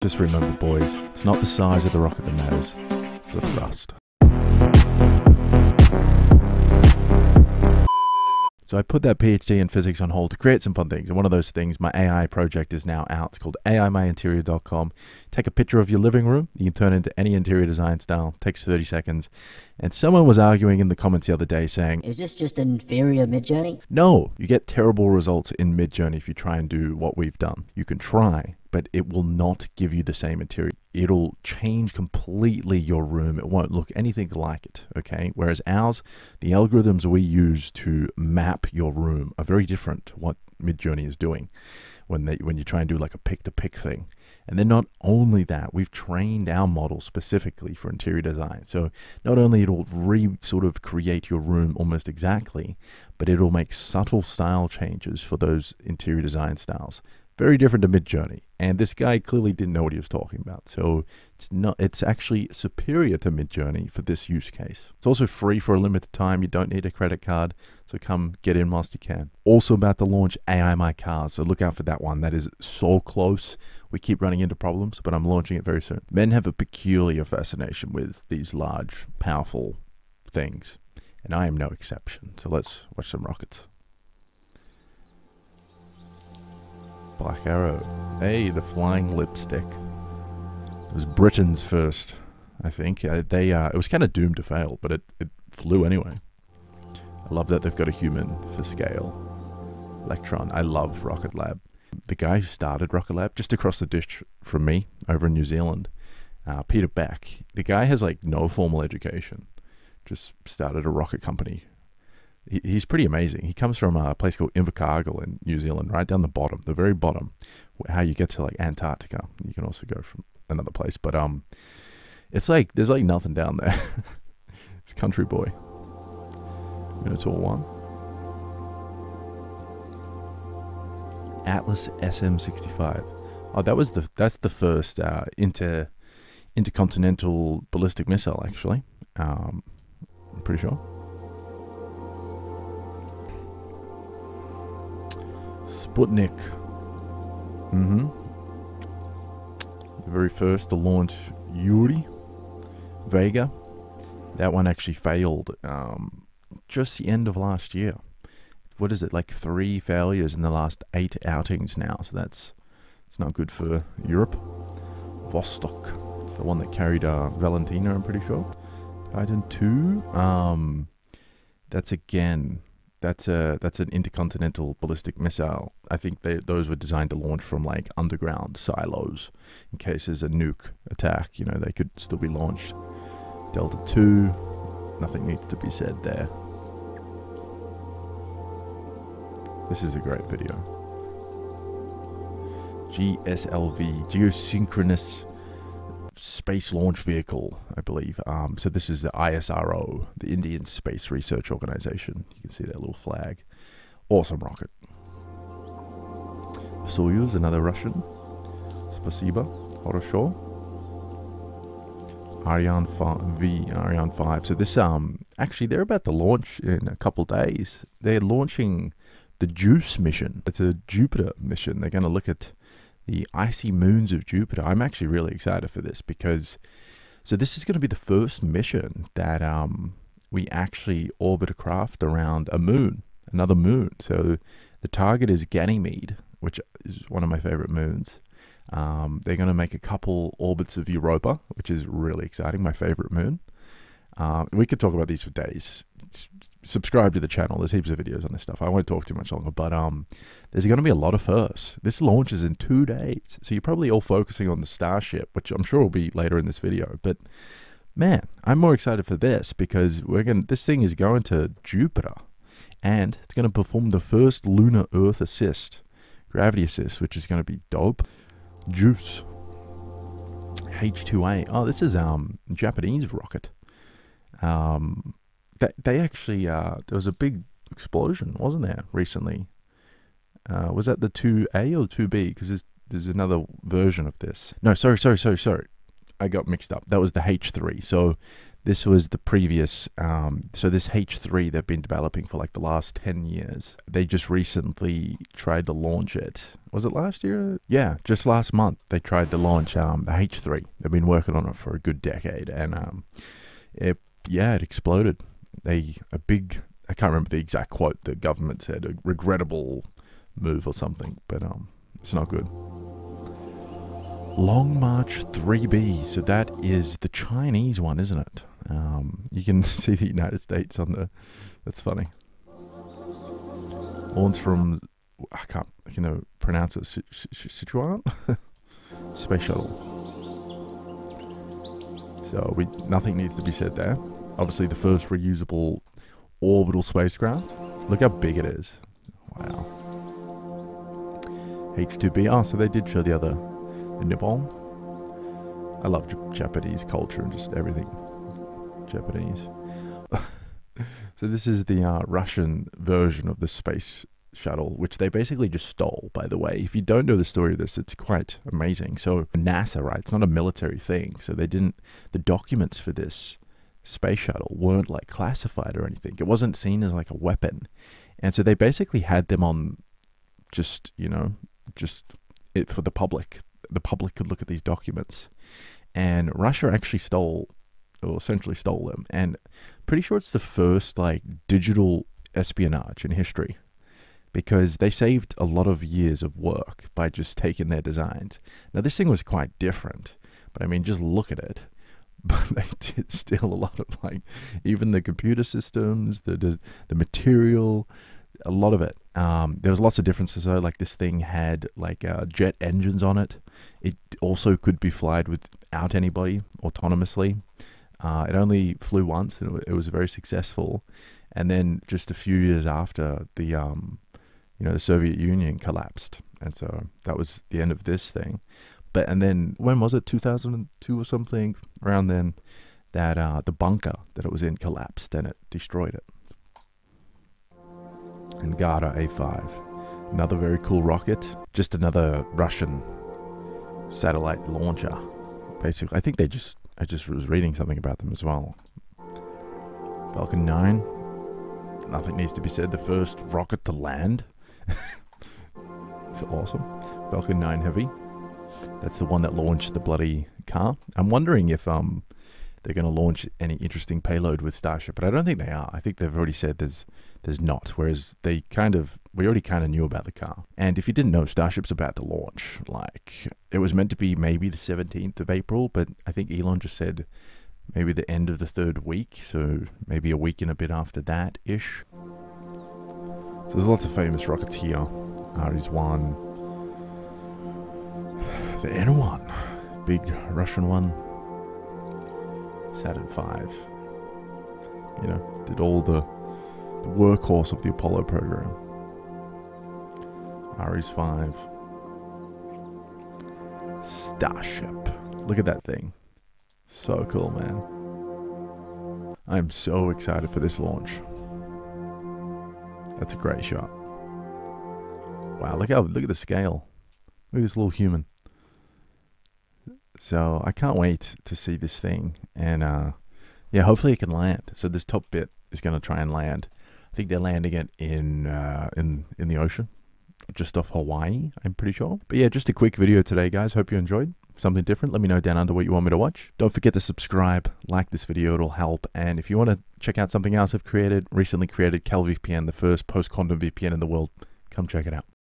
Just remember, boys, it's not the size of the rocket that matters, it's the thrust. So I put that PhD in physics on hold to create some fun things. And one of those things, my AI project is now out. It's called AIMyInterior.com. Take a picture of your living room. You can turn it into any interior design style. It takes 30 seconds. And someone was arguing in the comments the other day saying, Is this just an inferior Midjourney? no, you get terrible results in Midjourney if you try and do what we've done. You can try, but it will not give you the same interior. It'll change completely your room. It won't look anything like it, okay? Whereas ours, the algorithms we use to map your room are very different to what Midjourney is doing when they when you try and do like a pick to pick thing. And then not only that, we've trained our model specifically for interior design. So not only it'll re sort of create your room almost exactly, but it'll make subtle style changes for those interior design styles. Very different to Midjourney. And this guy clearly didn't know what he was talking about. So it's not it's actually superior to Midjourney for this use case. It's also free for a limited time. You don't need a credit card. So come get in whilst you can. Also about to launch AI My Cars. So look out for that one. That is so close. We keep running into problems, but I'm launching it very soon. Men have a peculiar fascination with these large, powerful things. And I am no exception. So let's watch some rockets. Black Arrow. Hey, the flying lipstick. It was Britain's first, I think. Uh, they uh, it was kind of doomed to fail, but it, it flew anyway. I love that they've got a human for scale. Electron. I love Rocket Lab. The guy who started Rocket Lab, just across the ditch from me, over in New Zealand, uh, Peter Beck. The guy has like no formal education. Just started a rocket company he, he's pretty amazing. He comes from a place called Invercargill in New Zealand, right down the bottom, the very bottom, how you get to like Antarctica. You can also go from another place, but um, it's like there's like nothing down there. it's country boy. Minotaur one. Atlas SM65. Oh, that was the that's the first uh, inter intercontinental ballistic missile actually. Um, I'm pretty sure. Sputnik. Mm-hmm. The very first to launch Yuri, Vega. That one actually failed um, just the end of last year. What is it, like three failures in the last eight outings now? So that's it's not good for Europe. Vostok. It's the one that carried uh, Valentina, I'm pretty sure. Titan 2. Um, that's again that's a that's an intercontinental ballistic missile. I think they, those were designed to launch from like underground silos in case there's a nuke attack. You know, they could still be launched. Delta two, nothing needs to be said there. This is a great video. GSLV, Geosynchronous Space Launch Vehicle, I believe. Um, so this is the ISRO, the Indian Space Research Organization. You can see that little flag. Awesome rocket. Soyuz, another Russian. Spasiba, Horosho. Ariane 5, V, Ariane 5. So this, um, actually, they're about to launch in a couple days. They're launching the JUICE mission. It's a Jupiter mission. They're going to look at the icy moons of Jupiter. I'm actually really excited for this because so this is going to be the first mission that um, we actually orbit a craft around a moon, another moon. So the target is Ganymede, which is one of my favorite moons. Um, they're going to make a couple orbits of Europa, which is really exciting, my favorite moon. Uh, we could talk about these for days. Subscribe to the channel. There's heaps of videos on this stuff. I won't talk too much longer, but um, there's going to be a lot of firsts. This launches in two days, so you're probably all focusing on the Starship, which I'm sure will be later in this video. But man, I'm more excited for this because we're going. This thing is going to Jupiter, and it's going to perform the first lunar Earth assist, gravity assist, which is going to be dope. Juice. H2A. Oh, this is um Japanese rocket um, they, they actually uh, there was a big explosion, wasn't there, recently? Uh, was that the two A or two B? Because there's there's another version of this. No, sorry, sorry, sorry, sorry. I got mixed up. That was the H3. So This was the previous, um, so this H3 they've been developing for like the last 10 years. They just recently tried to launch it. Was it last year? Yeah, just last month they tried to launch um, the H3. They've been working on it for a good decade and um, it, yeah, it exploded. They, a big, I can't remember the exact quote the government said, a regrettable move or something, but um, it's not good. Long March 3B. So that is the Chinese one, isn't it? Um, you can see the United States on the. That's funny. Launched from. I can't, you know, pronounce it. Sichuan? Space shuttle. So we nothing needs to be said there. Obviously, the first reusable orbital spacecraft. Look how big it is. Wow. H2B. Oh, so they did show the other the Nippon. I love Japanese culture and just everything Japanese. so this is the uh, Russian version of the space shuttle, which they basically just stole. By the way, if you don't know the story of this, it's quite amazing. So NASA, right? It's not a military thing, so they didn't. The documents for this space shuttle weren't like classified or anything. It wasn't seen as like a weapon, and so they basically had them on, just you know, just it for the public the public could look at these documents. And Russia actually stole, or essentially stole them. And pretty sure it's the first like digital espionage in history because they saved a lot of years of work by just taking their designs. Now, this thing was quite different, but I mean, just look at it. But they did steal a lot of like, even the computer systems, the the material, a lot of it. Um, there was lots of differences though. Like this thing had like uh, jet engines on it. It also could be flied without anybody autonomously. Uh, it only flew once, and it was very successful. And then just a few years after the, um, you know, the Soviet Union collapsed, and so that was the end of this thing. But and then when was it? Two thousand and two or something around then. That uh, the bunker that it was in collapsed and it destroyed it Angara A5. Another very cool rocket. Just another Russian satellite launcher. Basically, I think they just, I just was reading something about them as well. Falcon 9. Nothing needs to be said. The first rocket to land. it's awesome. Falcon 9 Heavy. That's the one that launched the bloody car. I'm wondering if um they're going to launch any interesting payload with Starship, but I don't think they are. I think they've already said there's there's not. Whereas they kind of we already kind of knew about the car. And if you didn't know, Starship's about to launch. Like it was meant to be maybe the 17th of April, but I think Elon just said maybe the end of the third week, so maybe a week and a bit after that ish. So there's lots of famous rockets here. Ares one, the N one, big Russian one. Saturn V. You know, did all the, the workhorse of the Apollo program. Ares 5. Starship. Look at that thing. So cool, man. I'm so excited for this launch. That's a great shot. Wow, look how look at the scale. Look at this little human. So I can't wait to see this thing, and uh, yeah, hopefully it can land. So this top bit is going to try and land. I think they're landing it in uh, in in the ocean, just off Hawaii. I'm pretty sure. But yeah, just a quick video today, guys. Hope you enjoyed something different. Let me know down under what you want me to watch. Don't forget to subscribe, like this video, it'll help. And if you want to check out something else I've created, recently created QalVPN, the first post-quantum VPN in the world, come check it out.